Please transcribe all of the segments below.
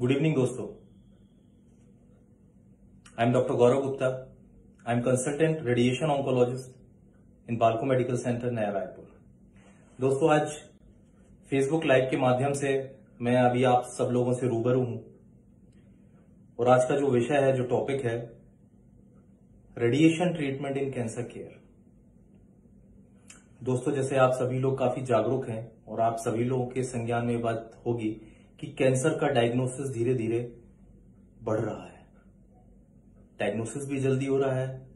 Good evening दोस्तों. I am doctor Gaurav Gupta I am consultant radiation oncologist in BALCO medical centre Naya Raipur दोस्तों, आज Facebook live के माध्यम से मैं अभी आप सब लोगों से रूबरू हूँ। और आज का जो विषय है, जो टॉपिक है radiation treatment in cancer care दोस्तों, जैसे आप सभी लोग काफ़ी जागरूक हैं और आप सभी लोगों के संज्ञान में बात होगी कि कैंसर का डायग्नोसिस धीरे धीरे बढ़ रहा है। डायग्नोसिस भी जल्दी हो रहा है,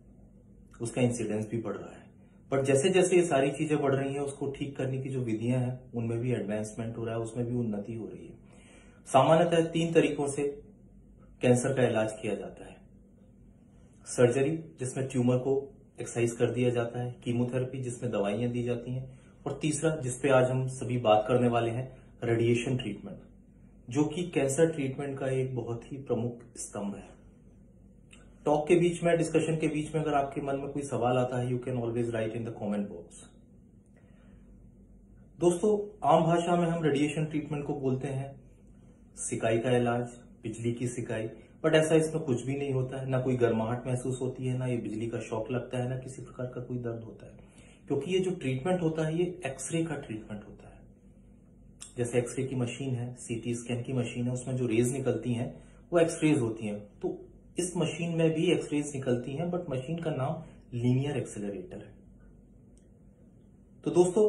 उसका इंसिडेंस भी बढ़ रहा है। पर जैसे जैसे ये सारी चीज़ें बढ़ रही हैं, उसको ठीक करने की जो विधियाँ हैं, उनमें भी एडवांसमेंट हो रहा है, उसमें भी उन्नति हो रही है। सामान्यतः तीन तरीकों से कैंसर का इलाज किया जाता है। सर्जरी, जिसमें ट्यूमर को एक्सरसाइज कर दिया जाता है कीमोथेरेपी जिसमें दवाइयाँ दी जाती हैं, और तीसरा जिसपे आज हम सभी बात करने वाले हैं रेडिएशन ट्रीटमेंट जो कि कैंसर ट्रीटमेंट का एक बहुत ही प्रमुख स्तंभ है। टॉक के बीच में, डिस्कशन के बीच में अगर आपके मन में कोई सवाल आता है you can always write in the comment box दोस्तों, आम भाषा में हम रेडिएशन ट्रीटमेंट को बोलते हैं। सिकाई का इलाज, बिजली की सिकाई बट ऐसा इसमें कुछ भी नहीं होता है। ना कोई गर्माहट महसूस होती है, ना ये बिजली का शॉक लगता है, ना किसी प्रकार का कोई दर्द होता है। क्योंकि ये जो ट्रीटमेंट होता है, ये एक्सरे का ट्रीटमेंट होता है। जैसे एक्सरे की मशीन है सीटी स्कैन की मशीन है, उसमें जो रेज निकलती हैं, वो एक्सरेज होती हैं। तो इस मशीन में भी एक्सरेज निकलती हैं बट मशीन का नाम लीनियर एक्सेलरेटर है। तो दोस्तों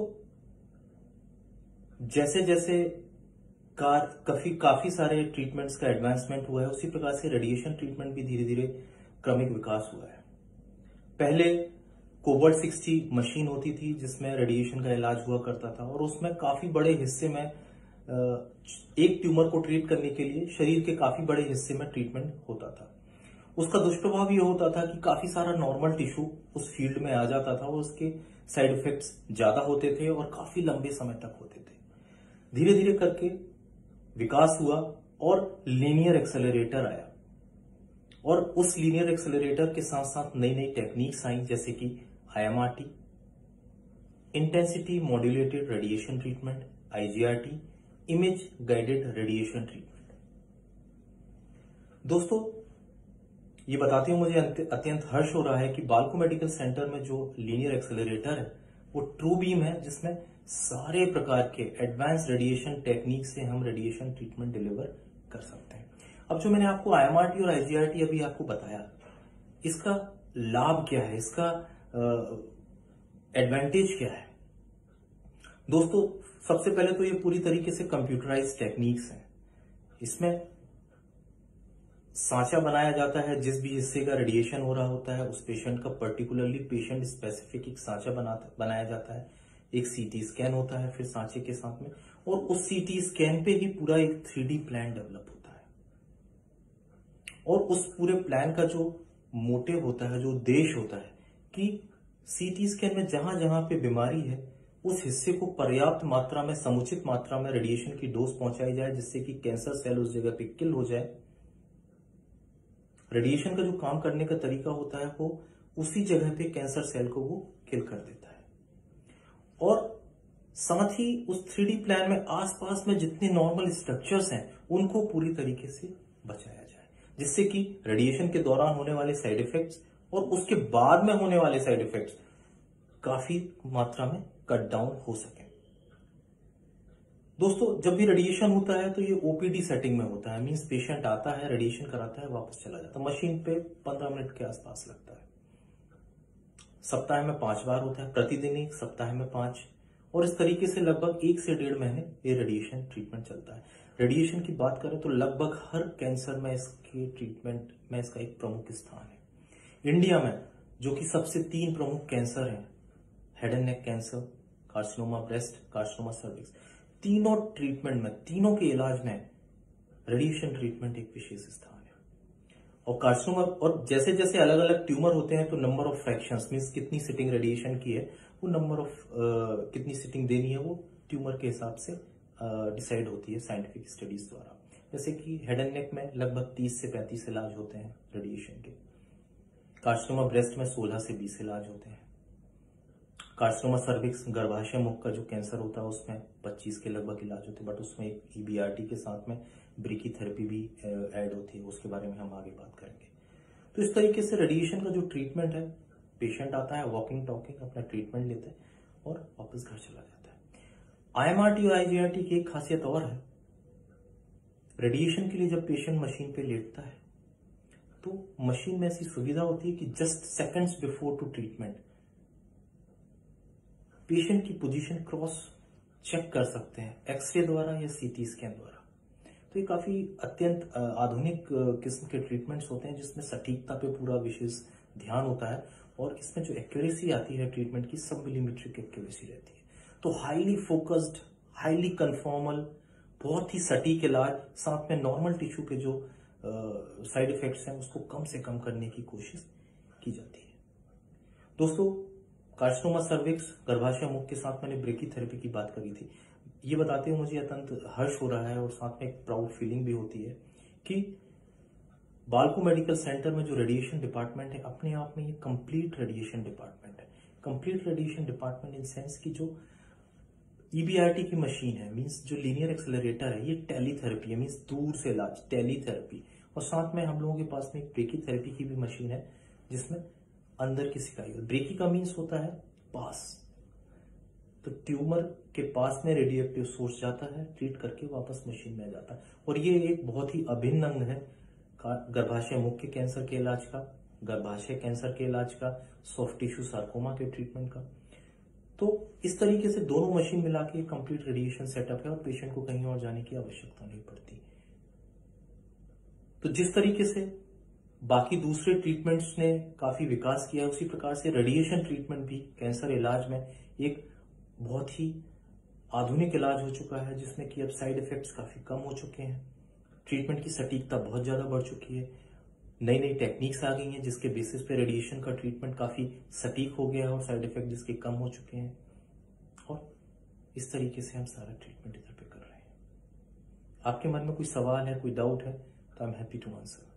जैसे जैसे का काफ़ी काफ़ी सारे ट्रीटमेंट्स का एडवांसमेंट हुआ है, उसी प्रकार से रेडिएशन ट्रीटमेंट भी धीरे धीरे क्रमिक विकास हुआ है। पहले कोवर्ट सिक्सटी मशीन होती थी, जिसमें रेडिएशन का इलाज हुआ करता था और उसमें काफ़ी बड़े हिस्से में एक ट्यूमर को ट्रीट करने के लिए शरीर के काफ़ी बड़े हिस्से में ट्रीटमेंट होता था। उसका दुष्प्रभाव यह होता था कि काफ़ी सारा नॉर्मल टिश्यू उस फ़ील्ड में आ जाता था और उसके साइड इफेक्ट्स ज़्यादा होते थे और काफ़ी लंबे समय तक होते थे। धीरे धीरे करके विकास हुआ और लीनियर एक्सेलरेटर आया। और उस लीनियर एक्सेलरेटर के साथ साथ नई नई टेक्निक्स आई, जैसे कि IMRT intensity modulated radiation treatment IGRT image guided radiation treatment दोस्तों, ये बताते हुए मुझे अत्यंत हर्ष हो रहा है कि बालको मेडिकल सेंटर में जो लीनियर एक्सेलरेटर है, वो ट्रू बीम है, जिसमें सारे प्रकार के एडवांस रेडिएशन टेक्निक से हम रेडिएशन ट्रीटमेंट डिलीवर कर सकते हैं। अब जो मैंने आपको आईएमआरटी और आईजीआरटी अभी आपको बताया, इसका लाभ क्या है? इसका एडवांटेज क्या है? दोस्तों, सबसे पहले तो ये पूरी तरीके से कंप्यूटराइज टेक्निक्स हैं। इसमें सांचा बनाया जाता है, जिस भी हिस्से का रेडिएशन हो रहा होता है, उस पेशेंट का पर्टिकुलरली पेशेंट स्पेसिफिक एक सांचा बनाया जाता है। एक सीटी स्कैन होता है फिर सांचे के साथ में, और उस सीटी स्कैन पे ही पूरा एक थ्री प्लान डेवलप होता है। और उस पूरे प्लान का जो मोटिव होता है, जो उद्देश्य होता है कि सीटी स्कैन में जहाँ जहाँ पे बीमारी है, उस हिस्से को पर्याप्त मात्रा में, समुचित मात्रा में रेडिएशन की डोज पहुंचाई जाए, जिससे कि कैंसर सेल उस जगह पे किल हो जाए। रेडिएशन का जो काम करने का तरीका होता है, वो उसी जगह पे कैंसर सेल को वो किल कर देता है। और साथ ही उस थ्री प्लान में आसपास में जितने नॉर्मल स्ट्रक्चर्स हैं, उनको पूरी तरीके से बचाया जाए, जिससे कि रेडिएशन के दौरान होने वाले साइड इफेक्ट्स और उसके बाद में होने वाले साइड इफेक्ट्स काफ़ी मात्रा में कट डाउन हो सके। दोस्तों, जब भी रेडिएशन होता है तो ये ओपीडी सेटिंग में होता है। मींस पेशेंट आता है रेडिएशन कराता है, वापस चला जाता है। मशीन पे पंद्रह मिनट के आसपास लगता है। सप्ताह में पाँच बार होता है, प्रतिदिन एक, सप्ताह में पाँच। और इस तरीके से लगभग एक से डेढ़ महीने ये रेडिएशन ट्रीटमेंट चलता है। रेडिएशन की बात करें तो लगभग हर कैंसर में इसके ट्रीटमेंट में इसका एक प्रमुख स्थान है। इंडिया में, जो कि सबसे तीन प्रमुख कैंसर हैं head and neck cancer carcinoma breast carcinoma cervix तीनों ट्रीटमेंट में, तीनों के इलाज में रेडिएशन ट्रीटमेंट एक विशेष स्थान है। और कार्सिनोमा और जैसे जैसे अलग अलग ट्यूमर होते हैं तो नंबर ऑफ़ फ्रैक्शन मीन्स कितनी सिटिंग रेडिएशन की है, वो नंबर ऑफ़ कितनी सिटिंग देनी है, वो ट्यूमर के हिसाब से डिसाइड होती है साइंटिफिक स्टडीज़ द्वारा। जैसे कि हेड एंड नेक में लगभग 30 से 35 इलाज होते हैं रेडिएशन के। कार्सिनोमा ब्रेस्ट में 16 से 20 इलाज होते हैं। कार्सिनोमा सर्विक्स गर्भाशय मुख का जो कैंसर होता है, उसमें 25 के लगभग इलाज होते हैं बट उसमें एक ईबीआरटी के साथ में ब्रिकी थेरेपी भी ऐड होती है, उसके बारे में हम आगे बात करेंगे। तो इस तरीके से रेडिएशन का जो ट्रीटमेंट है पेशेंट आता है वॉकिंग टॉकिंग अपना ट्रीटमेंट लेता है और वापस घर चला जाता है। आईएमआरटी और आईजीआरटी की एक खासियत और है। रेडिएशन के लिए जब पेशेंट मशीन पे लेटता है तो मशीन में ऐसी सुविधा होती है कि just seconds before to treatment patient की पोजीशन क्रॉस चेक कर सकते हैं एक्सरे द्वारा या सीटी स्कैन द्वारा. तो ये काफ़ी अत्यंत आधुनिक किस्म के ट्रीटमेंट्स होते हैं जिसमें सटीकता पे पूरा विशेष ध्यान होता है और इसमें जो एक्यूरेसी आती है ट्रीटमेंट की, सब मिलीमीट्रिक एक्यूरेसी रहती है. तो हाईली फोकस्ड हाईली कन्फॉर्मल बहुत ही सटीक इलाज, साथ में नॉर्मल टिश्यू के जो साइड इफेक्ट्स हैं, उसको कम से कम करने की कोशिश की जाती है। दोस्तों कार्सिनोमा सर्विक्स गर्भाशय मुख के साथ मैंने ब्रेकी थेरेपी की बात करी थी। ये बताते हुए मुझे अत्यंत हर्ष हो रहा है और साथ में एक प्राउड फीलिंग भी होती है कि बालको मेडिकल सेंटर में जो रेडिएशन डिपार्टमेंट है, अपने आप में ये कंप्लीट रेडिएशन डिपार्टमेंट है। Complete radiation department in sense की जो ईबीआरटी की मशीन है मींस जो लीनियर एक्सेलरेटर है, ये टेलीथेरेपी है मींस दूर से इलाज टेलीथेरेपी और साथ में हम लोगों के पास में एक ब्रेकी थेरेपी की भी मशीन है, जिसमें अंदर की सिकाई ब्रेकी का मीन्स होता है पास। तो ट्यूमर के पास में रेडिएक्टिव सोर्स जाता है ट्रीट करके वापस मशीन में जाता है। और ये एक बहुत ही अभिन्न अंग है। गर्भाशय मुख्य कैंसर के इलाज का, गर्भाशय कैंसर के इलाज का सॉफ्ट टिश्यू सार्कोमा के ट्रीटमेंट का। तो इस तरीके से दोनों मशीन मिला के कंप्लीट रेडिएशन सेटअप है और पेशेंट को कहीं और जाने की आवश्यकता नहीं पड़ती। तो जिस तरीके से बाकी दूसरे ट्रीटमेंट्स ने काफ़ी विकास किया उसी प्रकार से रेडिएशन ट्रीटमेंट भी कैंसर इलाज में एक बहुत ही आधुनिक इलाज हो चुका है, जिसमें कि अब साइड इफेक्ट्स काफ़ी कम हो चुके हैं। ट्रीटमेंट की सटीकता बहुत ज़्यादा बढ़ चुकी है। नई नई टेक्निक्स आ गई हैं, जिसके बेसिस पे रेडिएशन का ट्रीटमेंट काफ़ी सटीक हो गया है और साइड इफ़ेक्ट जिसके कम हो चुके हैं। और इस तरीके से हम सारा ट्रीटमेंट इधर पे कर रहे हैं। आपके मन में कोई सवाल है, कोई डाउट है तो I am happy to answer